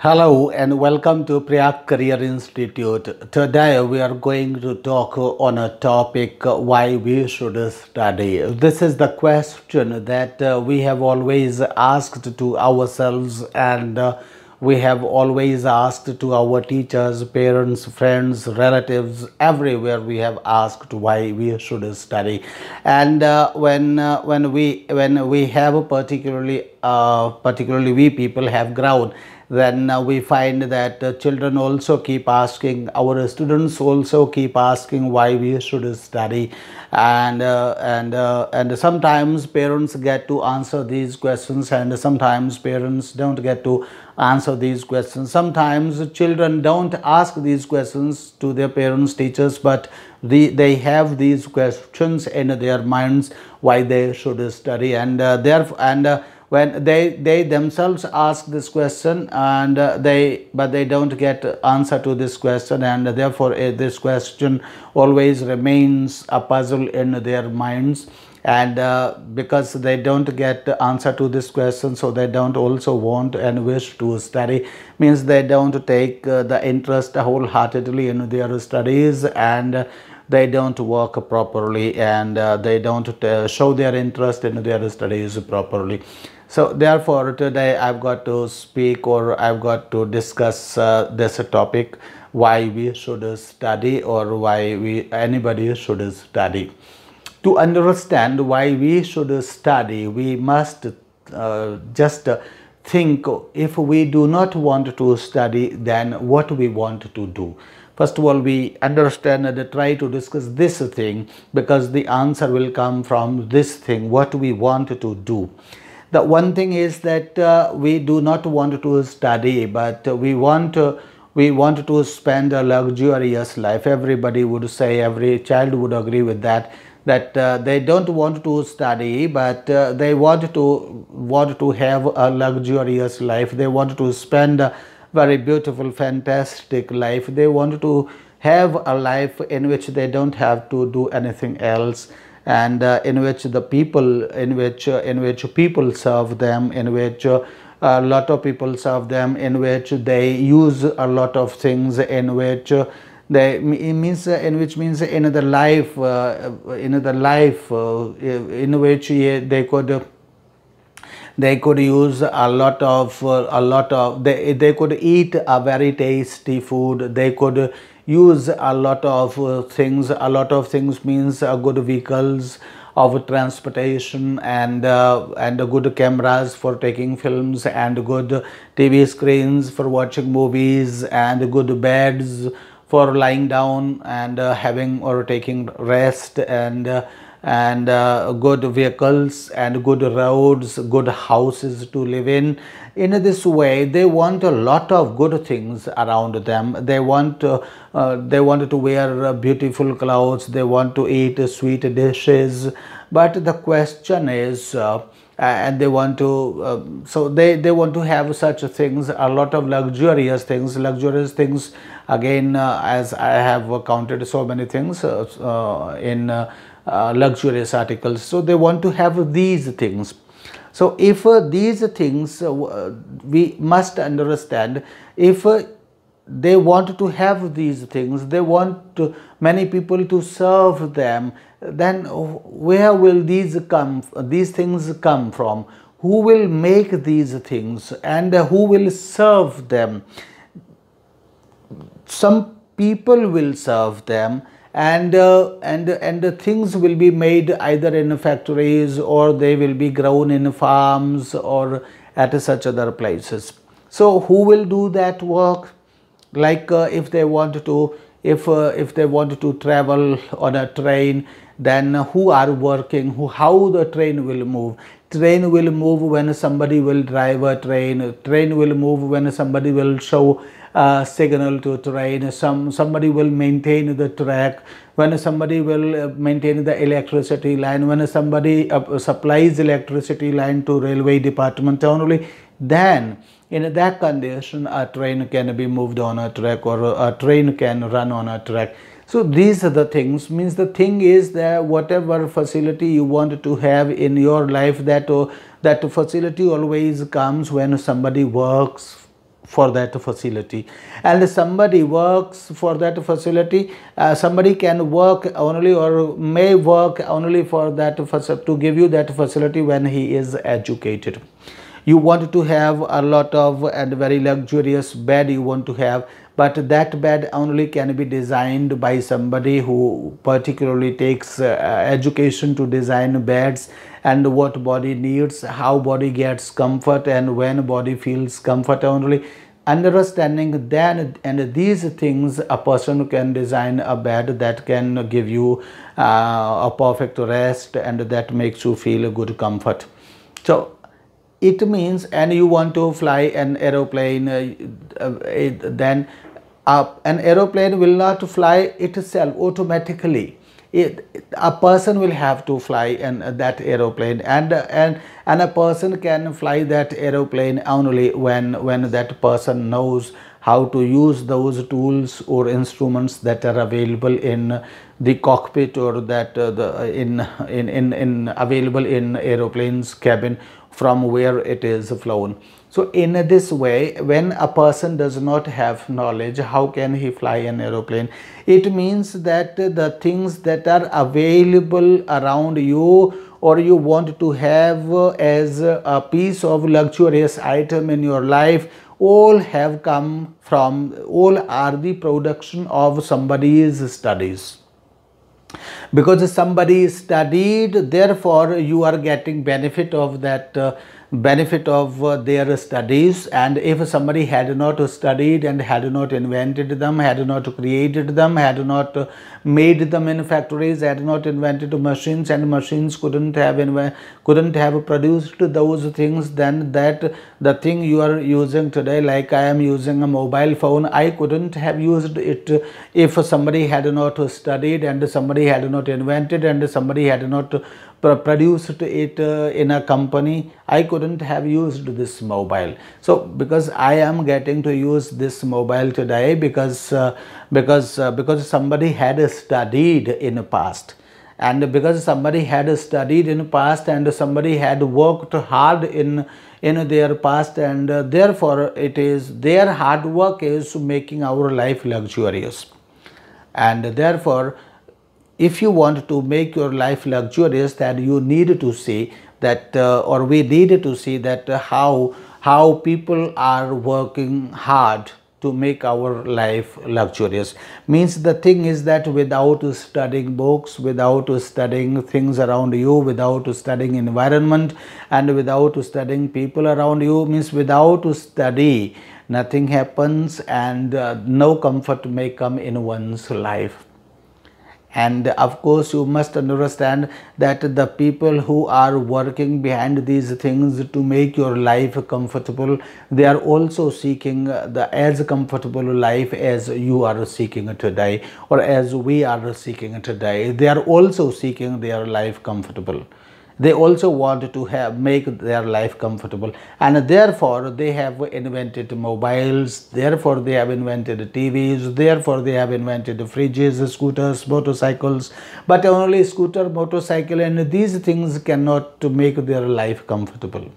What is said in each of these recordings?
Hello and welcome to Prayag Career Institute. Today we are going to talk on a topic why we should study. This is the question that uh, we have always asked to ourselves and uh, we have always asked to our teachers, parents, friends, relatives, everywhere we have asked why we should study. And uh, when uh, when we when we have particularly uh, particularly we people have grown then uh, we find that uh, children also keep asking our students also keep asking why we should study. And uh, and uh, and sometimes parents get to answer these questions and sometimes parents don't get to answer these questions. Sometimes children don't ask these questions to their parents teachers but the, they have these questions in their minds why they should study. And uh, therefore and uh, when they they themselves ask this question and uh, they but they don't get answer to this question and therefore uh, this question always remains a puzzle in their minds. And uh, because they don't get answer to this question so they don't also want and wish to study. Means they don't take uh, the interest wholeheartedly in their studies and they don't work properly and uh, they don't uh, show their interest in their studies properly so therefore today I've got to speak or I've got to discuss uh, this topic why we should study or why we anybody should study. To understand why we should study we must uh, just think if we do not want to study then what we want to do first of all we understand and try to discuss this thing because the answer will come from this thing what we want to do the one thing is that uh, we do not want to study but we want to we want to spend a luxurious life. Everybody would say every child would agree with that that uh, they don't want to study but uh, they want to want to have a luxurious life. They want to spend a very beautiful fantastic life. They want to have a life in which they don't have to do anything else and uh, in which the people in which uh, in which people serve them in which uh, a lot of people serve them in which they use a lot of things in which they means in which means in the life in the life in which they could they could use a lot of a lot of they, they could eat a very tasty food. They could use a lot of uh, things. A lot of things means uh, good vehicles of transportation and uh, and good cameras for taking films and good tv screens for watching movies and good beds for lying down and uh, having or taking rest and uh, and uh, good vehicles and good roads good houses to live in. In this way they want a lot of good things around them. They want uh, uh, they want to wear uh, beautiful clothes. They want to eat sweet dishes. But the question is uh, and they want to um, so they they want to have such things a lot of luxurious things. Luxurious things again uh, as i have counted so many things uh, in uh, luxurious articles. So they want to have these things. So if uh, these things uh, we must understand if they want to have these things, they want to, many people to serve them, then where will these come, these things come from? Who will make these things and who will serve them? Some people will serve them and uh, and and the things will be made either in factories or they will be grown in farms or at such other places. So who will do that work? Like uh, if they want to if uh, if they want to travel on a train then who are working? Who how the train will move train will move when somebody will drive a train. Train will move when somebody will show uh, signal to train. Some somebody will maintain the track. When somebody will uh, maintain the electricity line. When somebody supplies electricity line to railway department only then in that condition a train can be moved on a track or a train can run on a track so these are the things. Means the thing is that whatever facility you want to have in your life that uh, that facility always comes when somebody works for that facility. And somebody works for that facility uh, somebody can work only or may work only for that to give you that facility when he is educated. You want to have a lot of and very luxurious bed you want to have but that bed only can be designed by somebody who particularly takes uh, education to design beds and what body needs how body gets comfort and when body feels comfort only. Understanding then and these things a person can design a bed that can give you uh, a perfect rest and that makes you feel a good comfort. So it means and you want to fly an aeroplane uh, uh, then uh, an aeroplane will not fly itself automatically. It, a person will have to fly in that aeroplane and and and a person can fly that aeroplane only when when that person knows how to use those tools or instruments that are available in the cockpit or that uh, the in, in in in available in aeroplanes cabin from where it is flown so in this way, when a person does not have knowledge, how can he fly an aeroplane? It means that the things that are available around you or you want to have as a piece of luxurious item in your life all have come from, all are the production of somebody's studies because somebody studied therefore you are getting benefit of that uh, benefit of uh, their studies. And if somebody had not studied and had not invented them had not created them had not uh, made them in factories had not invented machines and machines couldn't have couldn't have produced those things then that the thing you are using today like i am using a mobile phone i couldn't have used it if somebody had not studied and somebody had not invented and somebody had not produced it uh, in a company. I couldn't have used this mobile. So because i am getting to use this mobile today because uh, because uh, because somebody had studied in the past. And because somebody had studied in the past and somebody had worked hard in in their past and uh, therefore it is their hard work is making our life luxurious. And therefore if you want to make your life luxurious then you need to see that uh, or we need to see that uh, how how people are working hard to make our life luxurious. Means the thing is that without studying books without studying things around you without studying environment and without studying people around you means without study nothing happens and uh, no comfort may come in one's life and of course you must understand that the people who are working behind these things to make your life comfortable they are also seeking the as comfortable life as you are seeking today or as we are seeking today. They are also seeking their life comfortable they also want to have make their life comfortable. And therefore they have invented mobiles. Therefore they have invented tvs therefore they have invented fridges scooters motorcycles. But only scooter motorcycle and these things cannot make their life comfortable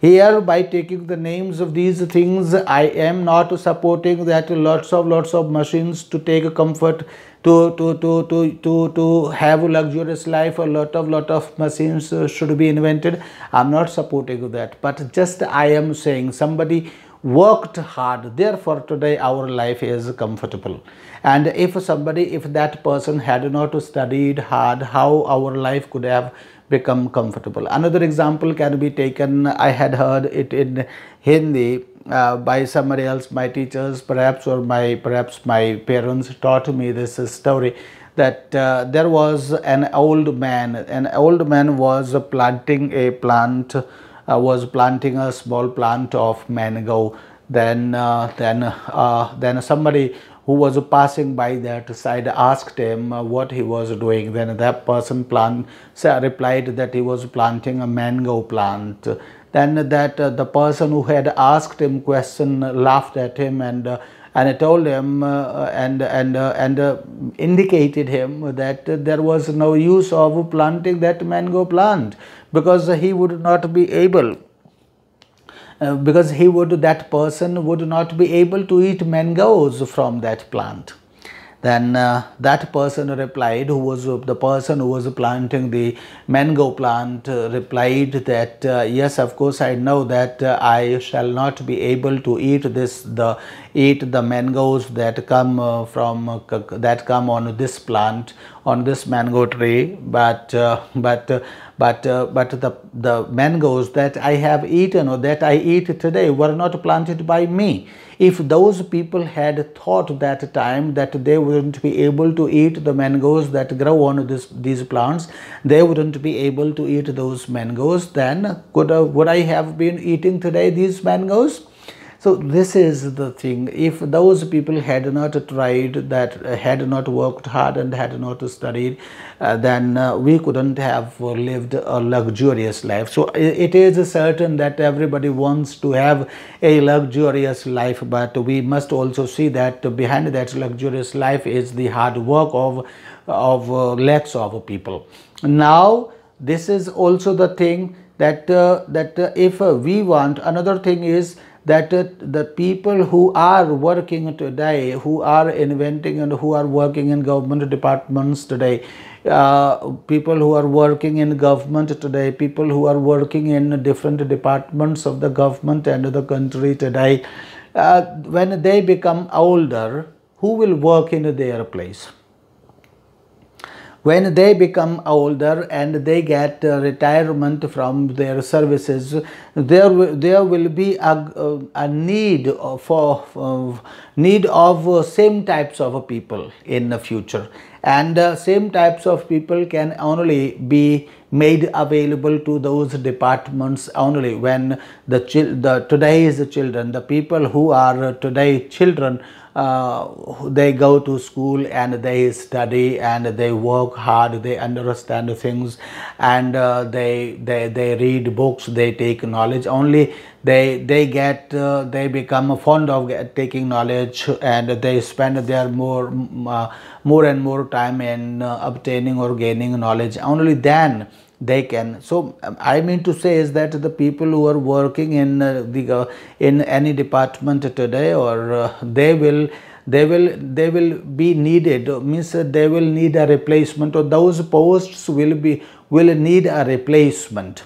here by taking the names of these things i am not supporting that lots of lots of machines to take comfort to, to, to, to, to, to have a luxurious life, a lot of, lot of machines uh, should be invented. I'm not supporting that, but just I am saying somebody worked hard. Therefore today our life is comfortable. And if somebody if that person had not studied hard how our life could have become comfortable another example can be taken i had heard it in hindi uh, by somebody else, my teachers perhaps or my perhaps my parents taught me this story that uh, there was an old man. An old man was planting a plant, uh, was planting a small plant of mango. Then, uh, then, uh, then somebody who was passing by that side asked him what he was doing. Then that person plant replied that he was planting a mango plant then that uh, the person who had asked him question laughed at him and uh, and told him uh, and and uh, and uh, indicated him that there was no use of planting that mango plant because he would not be able uh, because he would that person would not be able to eat mangoes from that plant. Then uh, that person replied, who was the person who was planting the mango plant, uh, replied that uh, yes, of course, I know that uh, I shall not be able to eat this the eat the mangoes that come uh, from uh, that come on this plant on this mango tree, but but but uh, but the the mangoes that I have eaten or that I eat today were not planted by me. If those people had thought that time that they wouldn't be able to eat the mangoes that grow on this these plants, they wouldn't be able to eat those mangoes. Then could uh, would I have been eating today these mangoes? So this is the thing. If those people had not tried that, had not worked hard and had not studied, uh, then uh, we couldn't have lived a luxurious life. So it is certain that everybody wants to have a luxurious life, but we must also see that behind that luxurious life is the hard work of of uh, lakhs of people. Now this is also the thing that uh, that uh, if uh, we want another thing is that the people who are working today, who are inventing and who are working in government departments today, uh, people who are working in government today, people who are working in different departments of the government and the country today, uh, when they become older, who will work in their place? When they become older and they get uh, retirement from their services there there will be a, a need for uh, need of uh, same types of people in the future. And uh, same types of people can only be made available to those departments only when the, the today's children the people who are today children uh, they go to school and they study and they work hard they understand things and uh, they they they read books they take knowledge. Only they they get uh, they become fond of taking knowledge and they spend their more uh, more and more time in uh, obtaining or gaining knowledge. Only then they can. So um, i mean to say is that the people who are working in uh, the uh, in any department today or uh, they will they will they will be needed. Means they will need a replacement or those posts will be will need a replacement.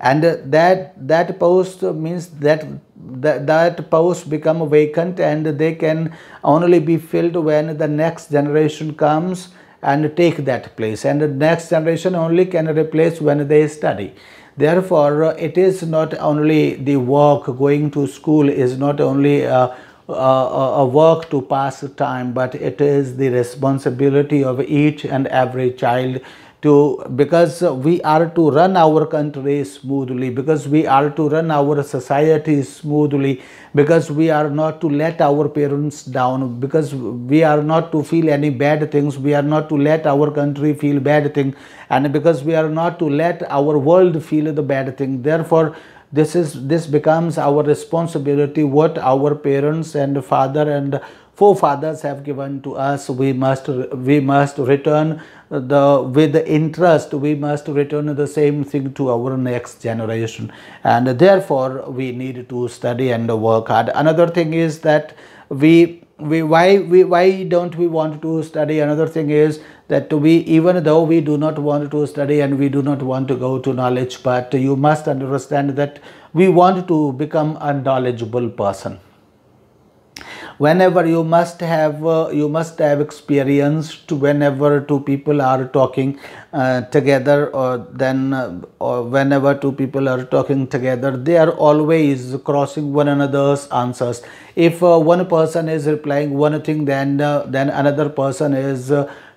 And that that post means that that, that post become vacant and they can only be filled when the next generation comes and take that place. And the next generation only can replace when they study. Therefore it is not only the work going to school is not only a, a, a work to pass time but it is the responsibility of each and every child to because we are to run our country smoothly because we are to run our society smoothly because we are not to let our parents down because we are not to feel any bad things we are not to let our country feel bad thing and because we are not to let our world feel the bad thing. Therefore this is this becomes our responsibility what our parents and father and forefathers have given to us we must we must return the with the interest we must return the same thing to our next generation. And therefore we need to study and work hard. Another thing is that we we why we why don't we want to study? Another thing is that we even though we do not want to study and we do not want to go to knowledge but you must understand that we want to become a knowledgeable person whenever you must have uh, you must have experienced whenever two people are talking uh, together or then uh, or whenever two people are talking together they are always crossing one another's answers. If uh, one person is replying one thing then uh, then another person is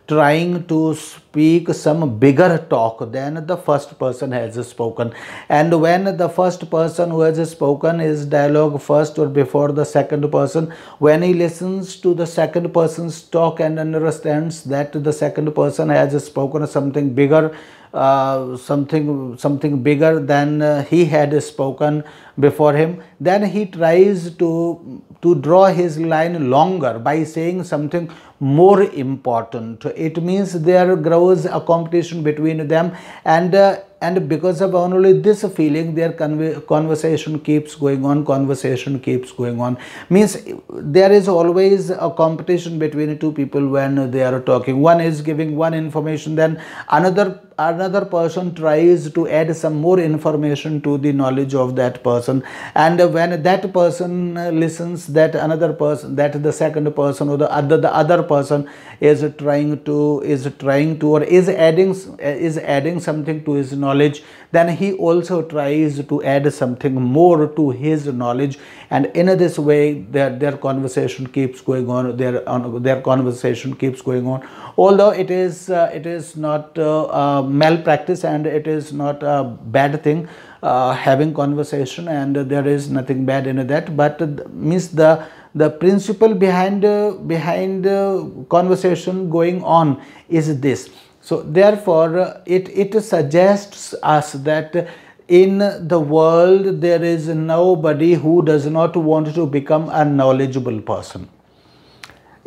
trying to speak some bigger talk than the first person has spoken. And when the first person who has spoken is dialogue first or before the second person when he listens to the second person's talk and understands that the second person has spoken something bigger uh, something something bigger than uh, he had spoken before him then he tries to to draw his line longer by saying something more important. It means there grows a competition between them and uh, and because of only this feeling their conversation keeps going on conversation keeps going on. Means there is always a competition between two people when they are talking. One is giving one information then another another person tries to add some more information to the knowledge of that person. And when that person listens that another person that the second person or the other the other person is trying to is trying to or is adding is adding something to his knowledge then he also tries to add something more to his knowledge. And in this way their their conversation keeps going on their their conversation keeps going on. Although it is uh, it is not uh, malpractice and it is not a bad thing uh, having conversation and there is nothing bad in that but means the the principle behind uh, behind uh, conversation going on is this. So therefore it it suggests us that in the world there is nobody who does not want to become a knowledgeable person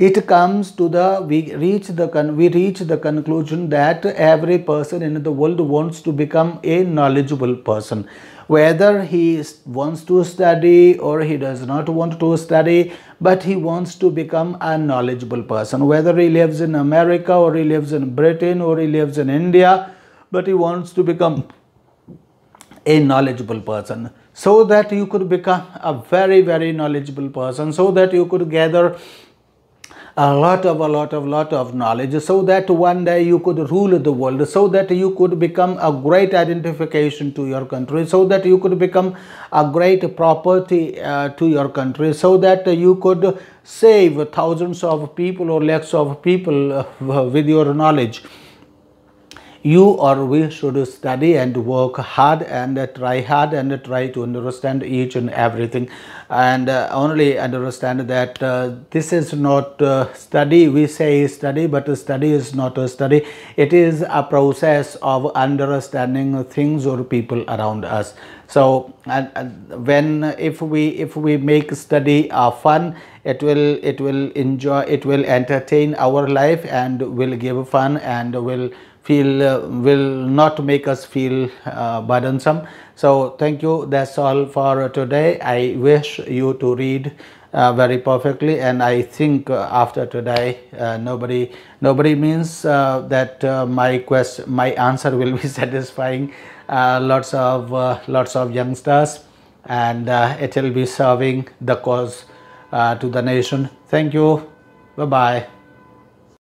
it comes to the we reach the we reach the conclusion that every person in the world wants to become a knowledgeable person. Whether he wants to study or he does not want to study but he wants to become a knowledgeable person. Whether he lives in america or he lives in britain or he lives in india but he wants to become a knowledgeable person. So that you could become a very very knowledgeable person. So that you could gather a lot of a lot of lot of knowledge so that one day you could rule the world so that you could become a great identification to your country so that you could become a great property uh, to your country so that you could save thousands of people or lakhs of people uh, with your knowledge you or we should study and work hard and try hard and try to understand each and everything. And uh, only understand that uh, this is not uh, study. We say study but study is not a study. It is a process of understanding things or people around us. So and, and when if we if we make study uh, fun it will it will enjoy it will entertain our life and will give fun and will feel uh, will not make us feel uh, burdensome. So thank you. That's all for today. I wish you to read uh, very perfectly. And i think uh, after today uh, nobody nobody means uh, that my quest my answer will be satisfying. Lots of lots of youngsters. And it will be serving the cause to the nation. Thank you. Bye bye